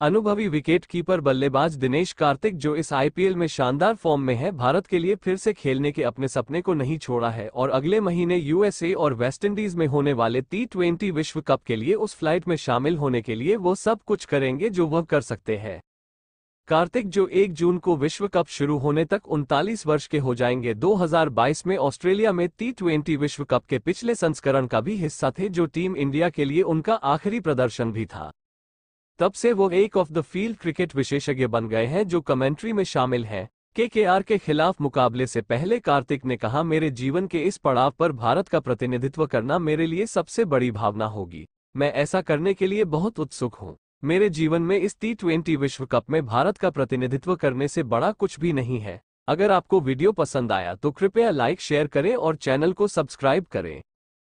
अनुभवी विकेटकीपर बल्लेबाज दिनेश कार्तिक, जो इस आईपीएल में शानदार फॉर्म में है, भारत के लिए फिर से खेलने के अपने सपने को नहीं छोड़ा है और अगले महीने यूएसए और वेस्टइंडीज में होने वाले टी ट्वेंटी विश्व कप के लिए उस फ़्लाइट में शामिल होने के लिए वो सब कुछ करेंगे जो वह कर सकते हैं। कार्तिक, जो 1 जून को विश्व कप शुरू होने तक उनतालीस वर्ष के हो जाएँगे 2022 में ऑस्ट्रेलिया में टी ट्वेंटी विश्व कप के पिछले संस्करण का भी हिस्सा थे, जो टीम इंडिया के लिए उनका आखिरी प्रदर्शन भी था। तब से वो एक ऑफ़ द फ़ील्ड क्रिकेट विशेषज्ञ बन गए हैं जो कमेंट्री में शामिल हैं। केकेआर के आर के खिलाफ मुकाबले से पहले कार्तिक ने कहा, मेरे जीवन के इस पड़ाव पर भारत का प्रतिनिधित्व करना मेरे लिए सबसे बड़ी भावना होगी। मैं ऐसा करने के लिए बहुत उत्सुक हूँ। मेरे जीवन में इस टी ट्वेंटी विश्व कप में भारत का प्रतिनिधित्व करने से बड़ा कुछ भी नहीं है। अगर आपको वीडियो पसंद आया तो कृपया लाइक, शेयर करें और चैनल को सब्सक्राइब करें।